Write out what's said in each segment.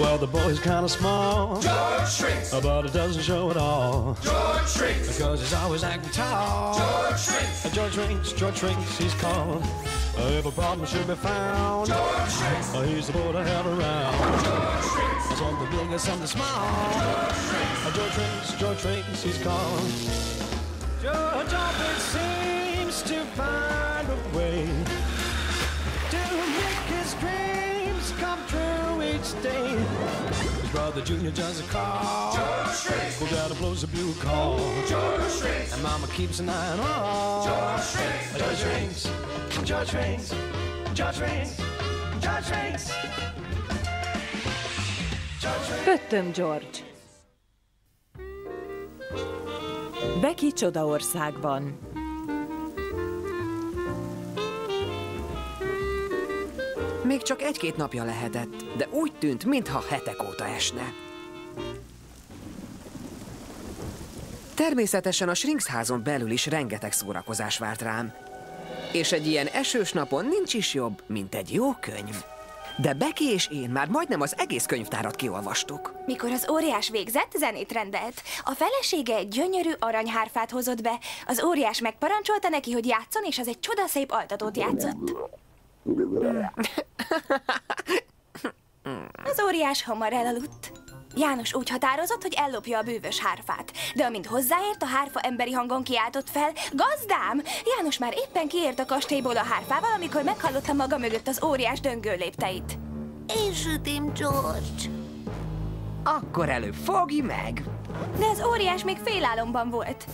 Well, the boy's kind of small, George shrinks. but it doesn't show at all. George shrinks. Because he's always acting tall. George shrinks. Uh, George Shrinks, George Shrinks, he's called. Uh, if a problem should be found, George shrinks. uh, he's the boy to have around. George shrinks. Something big and something small. Uh, George Shrinks, George Shrinks, he's called. George always seems to find a way to make his dreams true each day. His brother Junior does a call. George shrinks. Well, Daddy blows a bugle call. George shrinks. And Mama keeps an eye on all. George shrinks. George Shrinks, George Shrinks, George Shrinks, George Shrinks. Pöttöm George Becky Csodaországban Még csak egy-két napja lehetett, de úgy tűnt, mintha hetek óta esne. Természetesen a Shrinks házon belül is rengeteg szórakozás várt rám. És egy ilyen esős napon nincs is jobb, mint egy jó könyv. De Becky és én már majdnem az egész könyvtárat kiolvastuk. Mikor az óriás végzett, zenét rendelt. A felesége egy gyönyörű aranyhárfát hozott be. Az óriás megparancsolta neki, hogy játszon, és az egy csodaszép altatót játszott. Az óriás hamar elaludt. János úgy határozott, hogy ellopja a bűvös hárfát. De amint hozzáért, a hárfa emberi hangon kiáltott fel, Gazdám! János már éppen kiért a kastélyból a hárfával, amikor meghallotta maga mögött az óriás döngő lépteit. Én sütim, George. Akkor előbb fogj meg! De az óriás még félálomban volt.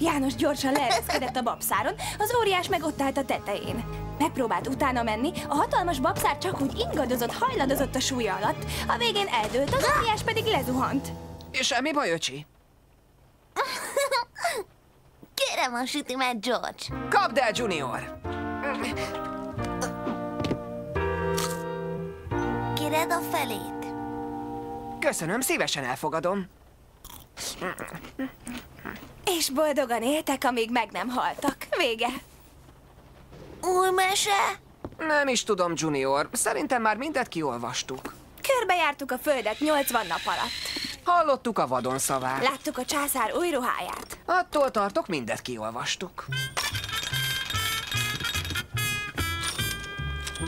János gyorsan leereszkedett a babszáron, az óriás meg ott állt a tetején. Megpróbált utána menni, a hatalmas babszár csak úgy ingadozott, hajladozott a súlya alatt, a végén eldőlt, az óriás pedig lezuhant. Semmi baj, öcsi? Kérem a sütimet, George. Kapd el, Junior! Kéred a felét? Köszönöm, szívesen elfogadom. És boldogan éltek, amíg meg nem haltak. Vége. Új mese? Nem is tudom, Junior. Szerintem már mindet kiolvastuk. Körbejártuk a földet 80 nap alatt. Hallottuk a vadon szavát. Láttuk a császár új ruháját. Attól tartok, mindet kiolvastuk.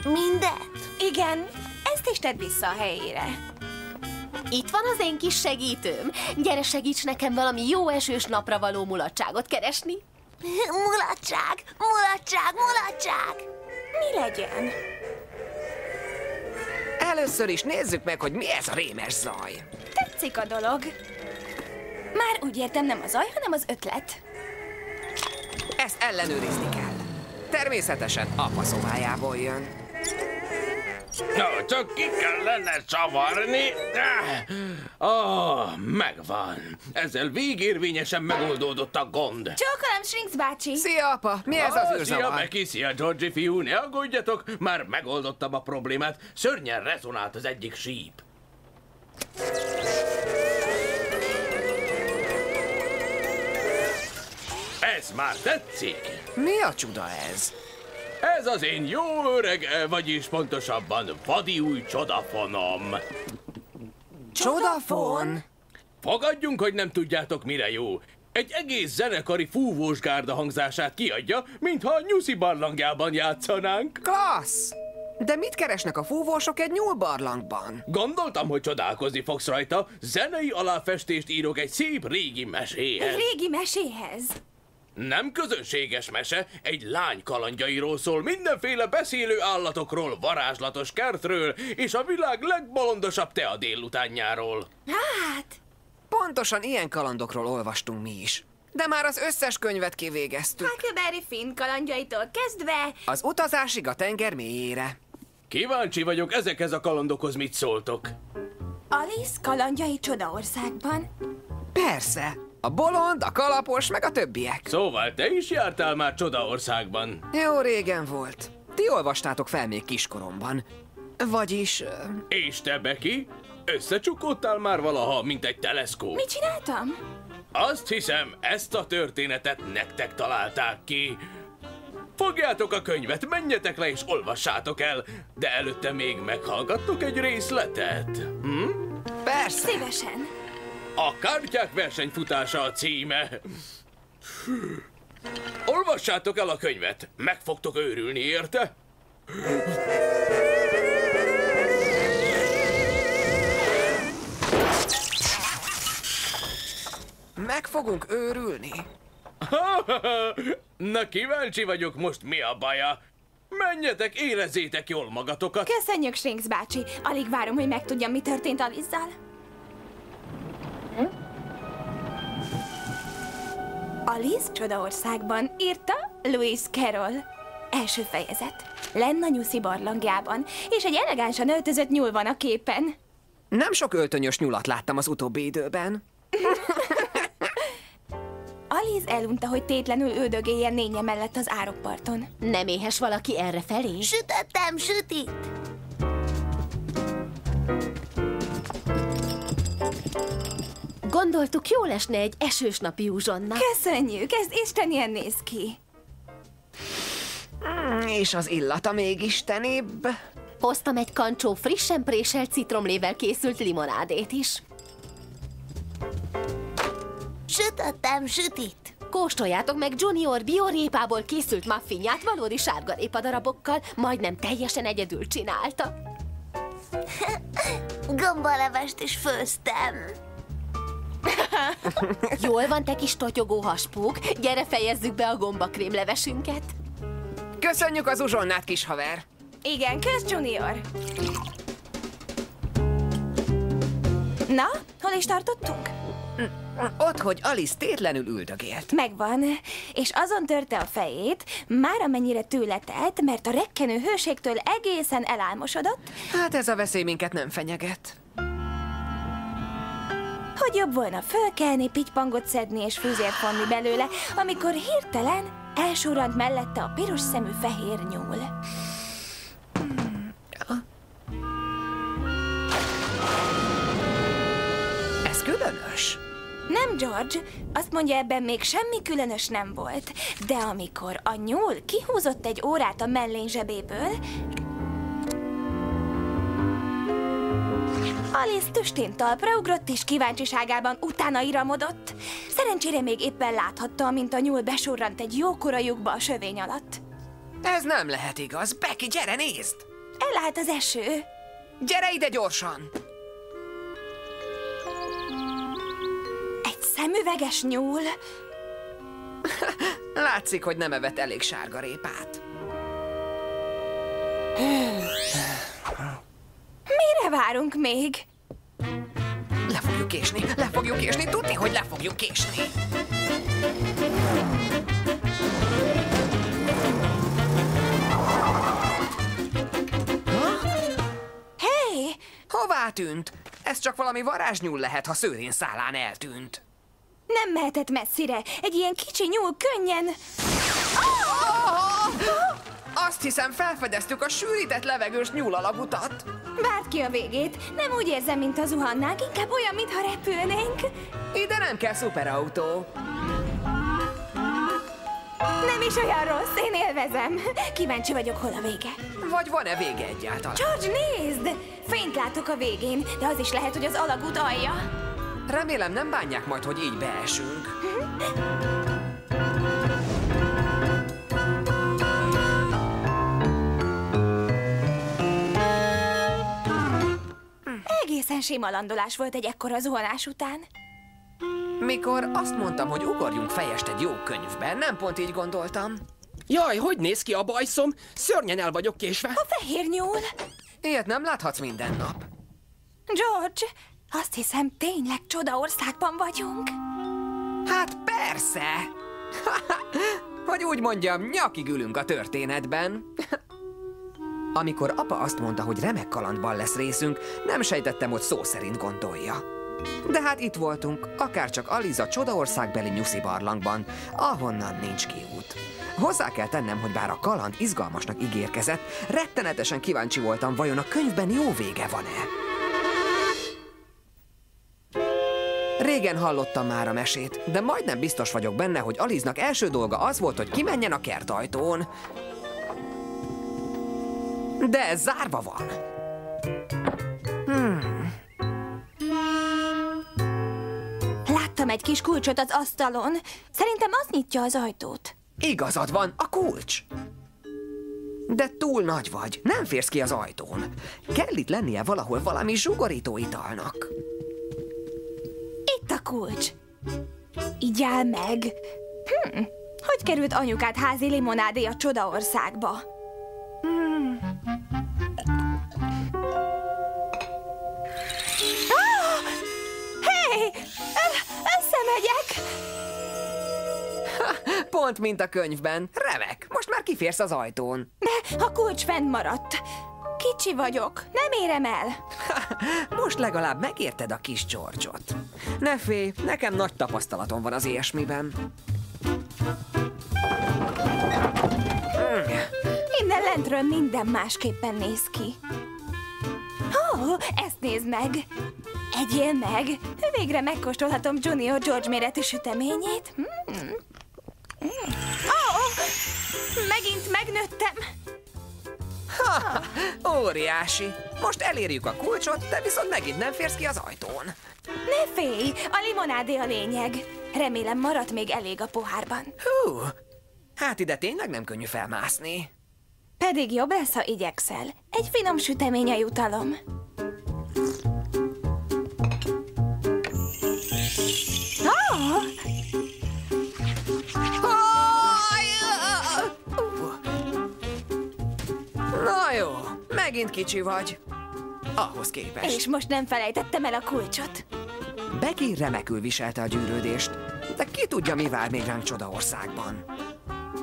Mindet? Igen, ezt is tedd vissza a helyére. Itt van az én kis segítőm. Gyere, segíts nekem valami jó esős napra való mulatságot keresni. Mulatság, mulatság, mulatság! Mi legyen? Először is nézzük meg, hogy mi ez a rémes zaj. Tetszik a dolog. Már úgy értem, nem a zaj, hanem az ötlet. Ezt ellenőrizni kell. Természetesen apa szobájából jön. No, csak ki kellene csavarni. Ah, megvan. Ezzel végérvényesen megoldódott a gond. Csókolom, Shrinks bácsi! Szia, apa! Mi ez az Ah, Szia, űrzavar? Becky, szia, Georgie fiú, ne aggódjatok, már megoldottam a problémát. Szörnyen rezonált az egyik síp. Ez már tetszik? Mi a csuda ez? Ez az én jó öreg, vagyis pontosabban vadi új csodafonom. Csodafon? Fogadjunk, hogy nem tudjátok, mire jó. Egy egész zenekari fúvós gárda hangzását kiadja, mintha a nyuszi barlangjában játszanánk. Klassz! De mit keresnek a fúvósok egy nyúlbarlangban? Gondoltam, hogy csodálkozni fogsz rajta. Zenei aláfestést írok egy szép régi meséhez. Régi meséhez. Nem közönséges mese, egy lány kalandjairól szól, mindenféle beszélő állatokról, varázslatos kertről, és a világ legbolondosabb tea délutánjáról. Hát, Pontosan ilyen kalandokról olvastunk mi is. De már az összes könyvet kivégeztük. Huckleberry Finn kalandjaitól kezdve... Az utazásig a tenger mélyére. Kíváncsi vagyok, ezekhez a kalandokhoz mit szóltok. Alice kalandjai Csodaországban. Persze. A bolond, a kalapos, meg a többiek. Szóval te is jártál már Csodaországban. Jó régen volt. Ti olvastátok fel még kiskoromban. Vagyis... És te, Becky? Összecsukódtál már valaha, mint egy teleszkóp? Mit csináltam? Azt hiszem, ezt a történetet nektek találták ki. Fogjátok a könyvet, menjetek le és olvassátok el, de előtte még meghallgattok egy részletet. Hm? Persze. Szívesen. A kártyák versenyfutása a címe. Olvassátok el a könyvet, meg fogtok őrülni, érte? Meg fogunk őrülni. Na kíváncsi vagyok most mi a baja. Menjetek, érezzétek jól magatokat. Köszönjük, Shrinks bácsi. Alig várom, hogy megtudjam, mi történt Alizzal. Alice Csodaországban írta Louis Carroll. Első fejezet. Lenn a nyuszi barlangjában, és egy elegánsan öltözött nyúl van a képen. Nem sok öltönyös nyulat láttam az utóbbi időben. Alice elunta, hogy tétlenül üldögéljen nénye mellett az árokparton. Nem éhes valaki erre felé? Sütöttem sütit. Gondoltuk, jó lesne egy esős napi uzsonna. Köszönjük, ez istenien néz ki. Mm, És az illata még istenibb. Hoztam egy kancsó frissen préselt citromlével készült limonádét is. Sütöttem sütit. Kóstoljátok meg Junior biorépából készült muffinját valódi sárga darabokkal, majdnem teljesen egyedül csinálta. Gombalevest is főztem. Jól van, te kis totyogó haspók, gyere fejezzük be a gombakrémlevesünket. Köszönjük az uzsonnát, kis haver. Igen, kösz, Junior. Na, hol is tartottunk? Ott, hogy Alice tétlenül üldögélt. Megvan, és azon törte a fejét, már amennyire tőle telt, mert a rekkenő hőségtől egészen elálmosodott, Hát ez a veszély minket nem fenyeget. Hogy jobb volna fölkelni, pitypangot szedni és fűzért vonni belőle, amikor hirtelen elsurrant mellette a piros szemű fehér nyúl. Ez különös. Nem, George, azt mondja, ebben még semmi különös nem volt, de amikor a nyúl kihúzott egy órát a mellény zsebéből, Alice tüstén talpra ugrott, és kíváncsiságában utána iramodott. Szerencsére még éppen láthatta, mint a nyúl besurrant egy jókora lyukba a sövény alatt. Ez nem lehet igaz. Becky, gyere, nézd! Elállt az eső. Gyere ide gyorsan! Egy szemüveges nyúl. Látszik, hogy nem evett elég sárgarépát. várunk még? Le fogjuk késni, le fogjuk késni, tudni, hogy le fogjuk késni. Hé, Hová tűnt? Ez csak valami varázsnyúl lehet, ha szőrén szálán eltűnt. nem mehetett messzire. Egy ilyen kicsi nyúl könnyen... Azt hiszem, felfedeztük a sűrített levegős nyúlalagutat. Várt ki a végét. Nem úgy érzem, mint az zuhannánk, inkább olyan, mintha repülnénk. Ide nem kell szuperautó. Nem is olyan rossz, én élvezem. Kíváncsi vagyok, hol a vége. Vagy van-e vége egyáltalán? George, nézd! Fényt látok a végén, de az is lehet, hogy az alagút alja. Remélem nem bánják majd, hogy így beesünk. Egészen sima landolás volt egy ekkora zuhanás után. Mikor azt mondtam, hogy ugorjunk fejest egy jó könyvben, nem pont így gondoltam. Jaj, hogy néz ki a bajszom? Szörnyen el vagyok késve. A fehér nyúl! Ilyet nem láthatsz minden nap. George, azt hiszem tényleg csodaországban vagyunk. Hát persze! hogy úgy mondjam, nyakig ülünk a történetben. Amikor apa azt mondta, hogy remek kalandban lesz részünk, nem sejtettem, hogy szó szerint gondolja. De hát itt voltunk, akárcsak Aliza csodaországbeli nyuszi barlangban, ahonnan nincs kiút. Hozzá kell tennem, hogy bár a kaland izgalmasnak ígérkezett, rettenetesen kíváncsi voltam, vajon a könyvben jó vége van-e. Régen hallottam már a mesét, de majdnem biztos vagyok benne, hogy Aliznak első dolga az volt, hogy kimenjen a kertajtón. De ez zárva van. Láttam egy kis kulcsot az asztalon. Szerintem az nyitja az ajtót. Igazad van, a kulcs. De túl nagy vagy, nem férsz ki az ajtón. Kell itt lennie valahol valami zsugorító italnak. Itt a kulcs. Így áll meg. Hm, hogy került anyukát házi limonádé a csodaországba? Összemegyek! Pont mint a könyvben. Remek, most már kiférsz az ajtón. De a kulcs fent maradt. Kicsi vagyok, nem érem el. Most legalább megérted a kis George-ot. Ne félj, nekem nagy tapasztalatom van az ilyesmiben. Innen lentről minden másképpen néz ki. Ó, oh, ezt nézd meg! Egyél meg! Végre megkóstolhatom Junior George méretű süteményét. Mm. Oh, megint megnőttem! Óriási. Most elérjük a kulcsot, de viszont megint nem férsz ki az ajtón. Ne félj, a limonádé a lényeg. Remélem maradt még elég a pohárban. Hú, hát ide tényleg nem könnyű felmászni. Pedig jobb lesz, ha igyekszel. Egy finom sütemény a jutalom. Megint kicsi vagy. Ahhoz képest. És most nem felejtettem el a kulcsot. Becky remekül viselte a gyűrődést, de ki tudja, mi vár még ránk csodaországban.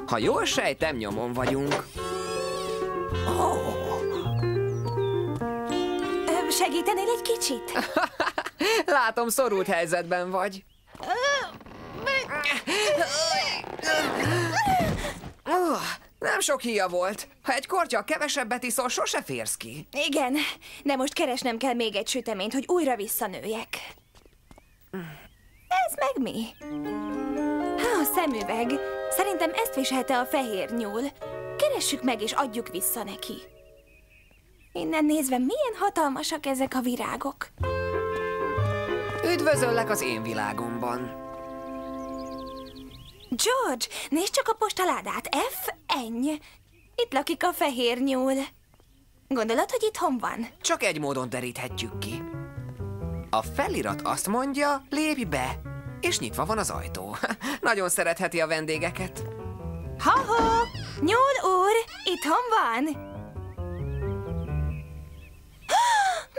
Ha jól sejtem, nyomon vagyunk. Ö, Segítenél egy kicsit? Látom, szorult helyzetben vagy. Oh, nem sok híja volt. Ha egy kortya kevesebbet iszol, sose férsz ki. Igen, de most keresnem kell még egy süteményt, hogy újra visszanőjek. Ez meg mi? Ha, a szemüveg. Szerintem ezt viselte a fehér nyúl. Keressük meg és adjuk vissza neki. Innen nézve milyen hatalmasak ezek a virágok. Üdvözöllek az én világomban. George, nézd csak a postaládát. F. Eny. Itt lakik a fehér nyúl. Gondolod, hogy itthon van? Csak egy módon deríthetjük ki. A felirat azt mondja, lépj be, és nyitva van az ajtó. Nagyon szeretheti a vendégeket. Ha-ha! Nyúl úr, itthon van?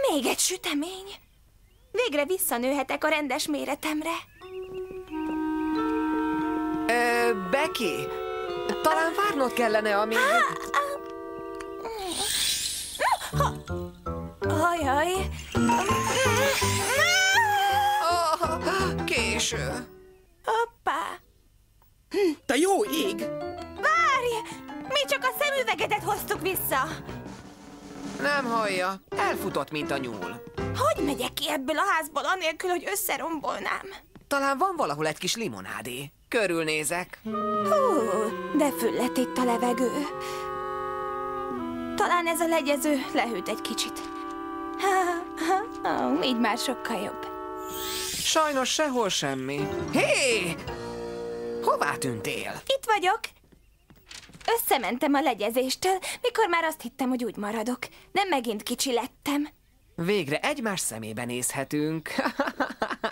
Még egy sütemény. Végre visszanőhetek a rendes méretemre. Ö, Becky, talán várnod kellene, amíg... Ajaj. Oh, késő. Hoppá. Te jó ég! Várj! Mi csak a szemüvegedet hoztuk vissza. Nem hallja, elfutott, mint a nyúl. Hogy megyek ki ebből a házból anélkül, hogy összerombolnám? Talán van valahol egy kis limonádé. Körülnézek. Hú, de füllet itt a levegő. Talán ez a legyező lehűt egy kicsit. Ó, így már sokkal jobb. Sajnos sehol semmi. Hé! Hová tűntél? Itt vagyok. Összementem a legyezéstől, mikor már azt hittem, hogy úgy maradok. De megint kicsi lettem. Végre egymás szemébe nézhetünk.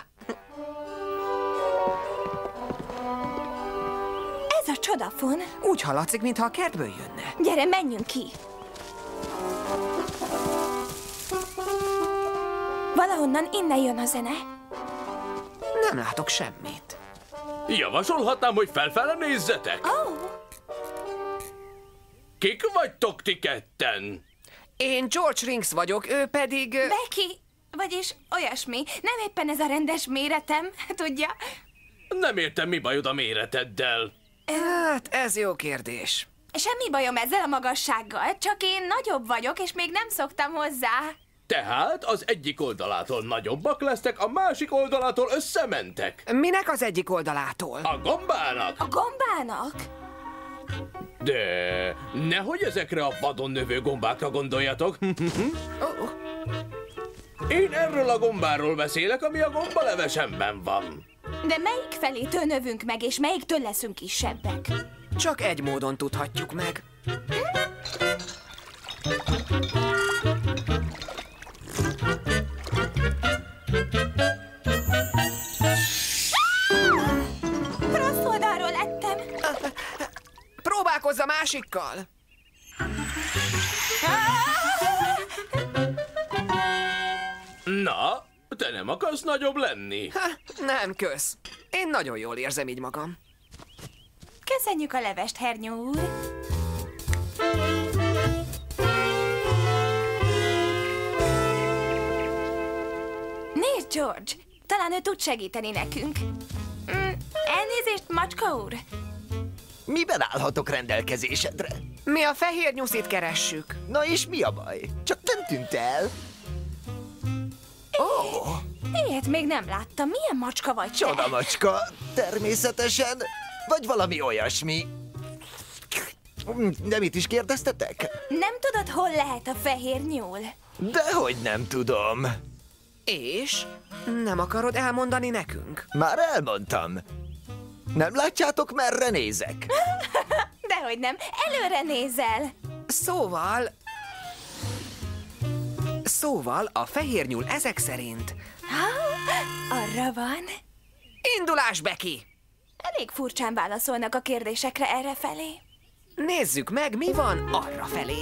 Ez a csodafon. Úgy hallatszik, mintha a kertből jönne. Gyere, menjünk ki. Valahonnan innen jön a zene. Nem látok semmit. Javasolhatnám, hogy felfele nézzetek. Oh, Kik vagytok ti ketten? Én George Rinks vagyok, ő pedig... Becky, vagyis olyasmi. Nem éppen ez a rendes méretem, tudja. Nem értem, mi bajod a méreteddel. Hát, ez jó kérdés. Semmi bajom ezzel a magassággal, csak én nagyobb vagyok, és még nem szoktam hozzá. Tehát az egyik oldalától nagyobbak lesznek, a másik oldalától összementek. Minek az egyik oldalától? A gombának? A gombának? De nehogy ezekre a vadon növő gombákra gondoljatok. Én erről a gombáról beszélek, ami a gombalevesemben van. De melyik felétől növünk meg, és melyiktől leszünk kisebbek? Csak egy módon tudhatjuk meg. Rossz oldalról lettem. Próbálkozz a másikkal! Na, te nem akarsz nagyobb lenni? Ha, nem, kösz. Én nagyon jól érzem így magam. Köszönjük a levest, Hernyó úr. Nézd, George! Talán ő tud segíteni nekünk. Mm, elnézést, macska úr! Miben állhatok rendelkezésedre? Mi a fehér nyuszit keressük. Na és mi a baj? Csak nem tűnt el. Ilyet még nem láttam. Milyen macska vagy te? Csoda macska, természetesen. Vagy valami olyasmi. Nem itt is kérdeztetek? Nem tudod, hol lehet a fehér nyúl? Dehogy nem tudom. És? Nem akarod elmondani nekünk? Már elmondtam. Nem látjátok, merre nézek? Dehogy nem, előre nézel. Szóval... Szóval a fehér nyúl ezek szerint... Arra van. Indulás, Becky! Elég furcsán válaszolnak a kérdésekre erre felé. Nézzük meg, mi van arra felé.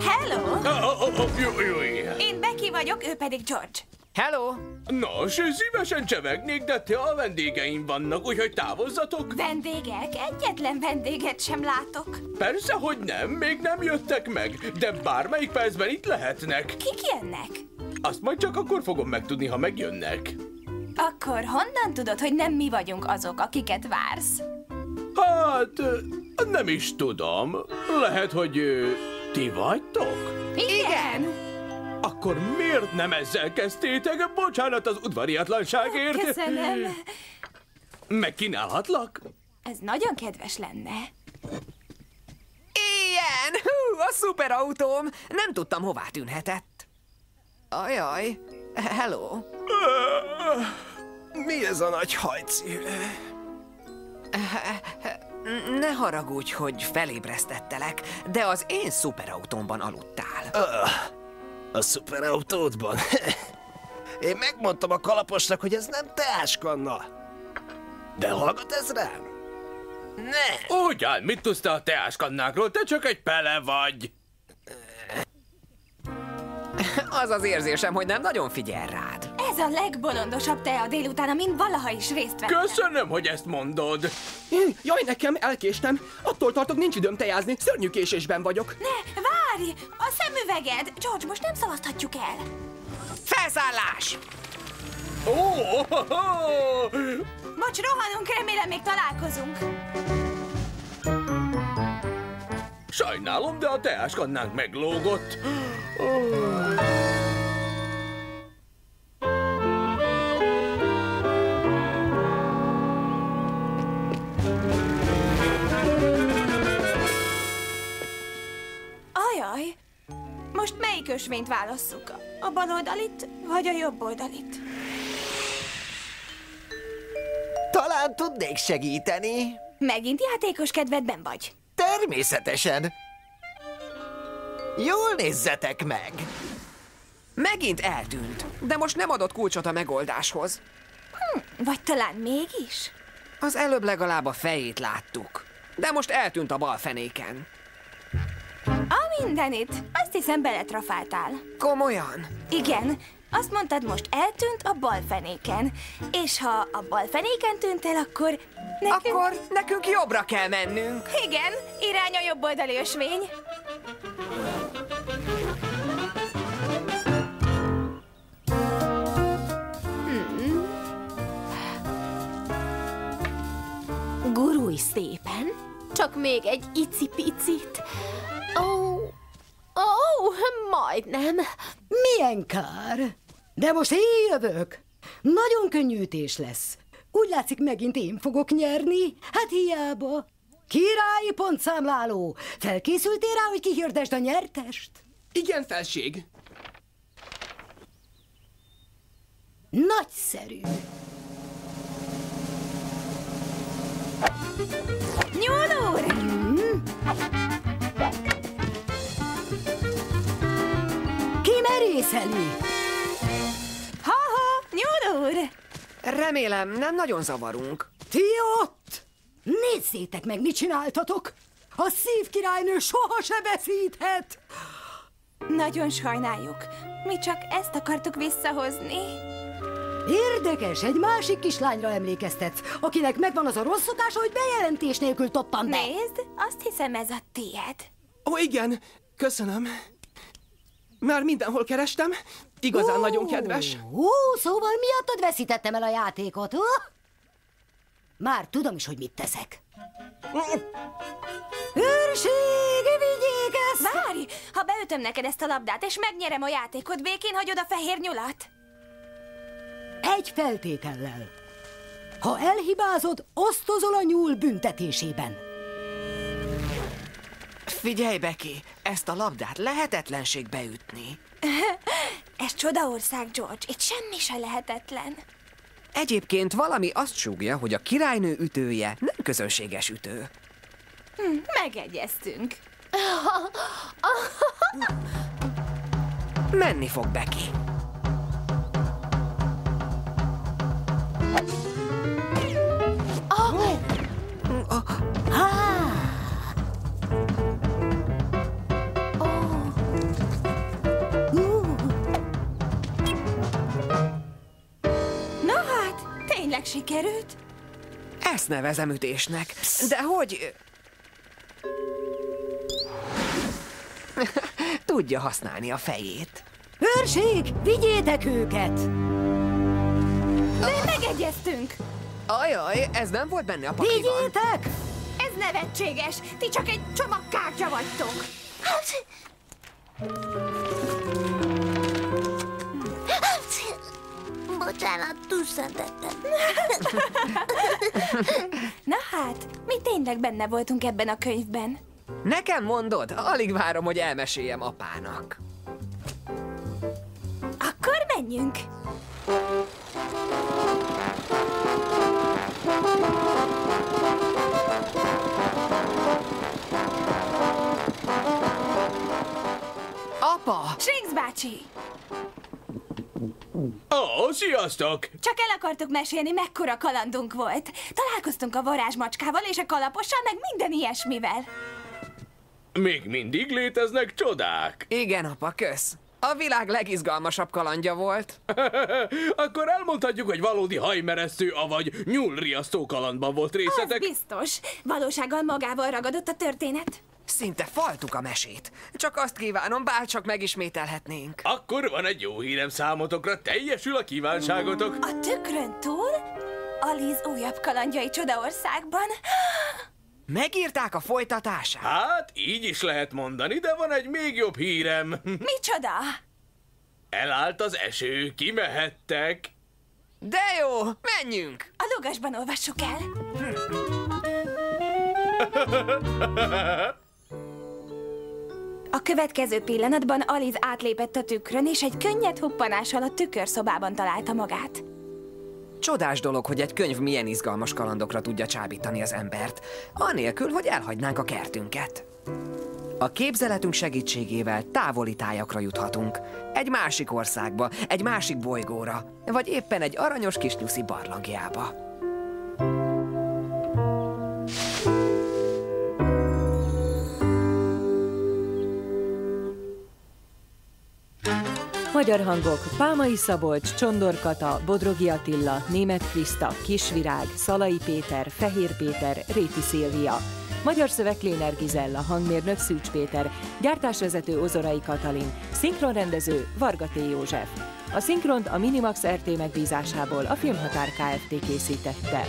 Hello! Oh, oh, oh, jó, jó, jó. Én Becky vagyok, ő pedig George. Hello! Nos, szívesen csevegnék, de te a vendégeim vannak, úgyhogy távozzatok. Vendégek? Egyetlen vendéget sem látok. Persze, hogy nem, még nem jöttek meg, de bármelyik percben itt lehetnek. Kik jönnek? Azt majd csak akkor fogom megtudni, ha megjönnek. Akkor honnan tudod, hogy nem mi vagyunk azok, akiket vársz? Hát, nem is tudom. Lehet, hogy ti vagytok? Igen! Akkor miért nem ezzel kezdtétek? Bocsánat az udvariatlanságért. Köszönöm. Megkínálhatlak? Ez nagyon kedves lenne. Ilyen! Hú, a szuperautóm! Nem tudtam, hová tűnhetett. Ajaj, hello. Mi ez a nagy hajcű? Ne haragudj, hogy felébresztettelek, de az én szuperautómban aludtál. A szuperautódban? Én megmondtam a kalaposnak, hogy ez nem teáskanna. De hallgat ez rám? Ne! Ugyan, mit tudsz te a teáskannákról? Te csak egy pele vagy. Az az érzésem, hogy nem nagyon figyel rád. Ez a legbolondosabb tea délután, amin valaha is részt vettem. Köszönöm, hogy ezt mondod. Jaj, nekem, elkéstem. Attól tartok, nincs időm tejázni. Szörnyű késésben vagyok. Ne, várj! A szemüveged! George, most nem szalaszthatjuk el. Felszállás! Ó, oh, oh, oh. Bocs, rohanunk, remélem még találkozunk. Sajnálom, de a teáskannánk meglógott. Ajaj, most melyik ösvényt válasszuk? A bal oldalit, vagy a jobb oldalit? Talán tudnék segíteni. Megint játékos kedvedben vagy? Természetesen. Jól nézzetek meg! Megint eltűnt, de most nem adott kulcsot a megoldáshoz. Vagy talán mégis? Az előbb legalább a fejét láttuk, de most eltűnt a bal fenéken. Mindenit. Azt hiszem beletrafáltál. Komolyan? Igen, azt mondtad most eltűnt a bal fenéken. És ha a bal fenéken tűnt el, akkor nekünk... Akkor nekünk jobbra kell mennünk. Igen, irány a jobb oldali ösvény. Gurulj szépen. Csak még egy icipicit. Ó, ó, majdnem. Milyen kár. De most én jövök. Nagyon könnyű ütés lesz. Úgy látszik, megint én fogok nyerni. Hát hiába. Királyi pontszámláló. Felkészültél rá, hogy kihirdesd a nyertest? Igen, felség. Nagyszerű. Nyúl úr! Ki merészeli? Ha-ha, nyúl úr! Remélem, nem nagyon zavarunk. Ti ott! Nézzétek meg, mit csináltatok! A szívkirálynő soha se veszíthet! Nagyon sajnáljuk. Mi csak ezt akartuk visszahozni. Érdekes, egy másik kislányra emlékeztetsz, akinek megvan az a rossz szokása, hogy bejelentés nélkül toppan be. Nézd, azt hiszem ez a tied. Ó, igen, köszönöm. Már mindenhol kerestem, igazán Ó, nagyon kedves. Ó, szóval miattad veszítettem el a játékot, ó? Már tudom is, hogy mit teszek. Őrség, vigyék ezt! Várj! Ha beütöm neked ezt a labdát, és megnyerem a játékot, békén hagyod a fehér nyulat? Egy feltétellel. Ha elhibázod, osztozol a nyúl büntetésében. Figyelj, Becky, ezt a labdát lehetetlenség beütni. Ez csodaország, George. Itt semmi se lehetetlen. Egyébként valami azt súgja, hogy a királynő ütője nem közönséges ütő. Hm, megegyeztünk. Menni fog Becky. Sikerült? Ezt nevezem ütésnek. De hogy... Tudja használni a fejét. Őrség, vigyétek őket! De megegyeztünk. Ajaj, ez nem volt benne a pakliban. Vigyétek! Ez nevetséges. Ti csak egy csomag kártya vagytok. Bocsánat, túlszentettem. Na hát, mi tényleg benne voltunk ebben a könyvben. Nekem mondod? Alig várom, hogy elmeséljem apának. Akkor menjünk. Apa! Shrinks bácsi! Ó, sziasztok! Csak el akartuk mesélni, mekkora kalandunk volt. Találkoztunk a varázsmacskával és a kalapossal, meg minden ilyesmivel. Még mindig léteznek csodák. Igen, apa, kösz. A világ legizgalmasabb kalandja volt. Akkor elmondhatjuk, hogy valódi hajmeresztő, avagy nyúlriasztó kalandban volt Az részletek. biztos. Valósággal magával ragadott a történet. Szinte faltuk a mesét. Csak azt kívánom, bárcsak megismételhetnénk. Akkor van egy jó hírem számotokra, teljesül a kívánságotok. A tükrön túl? Aliz újabb kalandjai Csodaországban. Megírták a folytatását? Hát, így is lehet mondani, de van egy még jobb hírem. Micsoda? Elállt az eső, kimehettek. De jó, menjünk! A lugasban olvassuk el. A következő pillanatban Aliz átlépett a tükrön, és egy könnyed huppanással a tükörszobában találta magát. Csodás dolog, hogy egy könyv milyen izgalmas kalandokra tudja csábítani az embert, anélkül, hogy elhagynánk a kertünket. A képzeletünk segítségével távoli tájakra juthatunk. Egy másik országba, egy másik bolygóra, vagy éppen egy aranyos kis nyuszi barlangjába. Magyar hangok Pálmai Szabolcs, Csondor Kata, Bodrogi Attila, Német Kriszta, Kisvirág, Szalai Péter, Fehér Péter, Réti Szilvia. Magyar szöveg Léner Gizella, hangmérnök Szűcs Péter, gyártásvezető Ozorai Katalin, szinkronrendező Varga T. József. A szinkront a Minimax RT megbízásából a Filmhatár Kft. készítette.